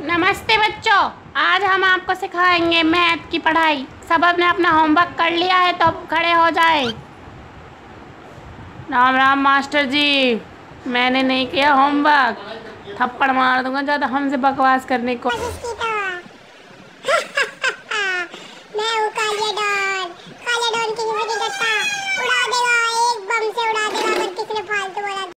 नमस्ते बच्चों, आज हम आपको सिखाएँगे मैथ की पढ़ाई। सब अपने अपना होमवर्क कर लिया है तो खड़े हो जाए। राम राम मास्टर जी, मैंने नहीं किया होमवर्क थप्पड़ मार दूँगा, ज़्यादा हमसे बकवास करने को।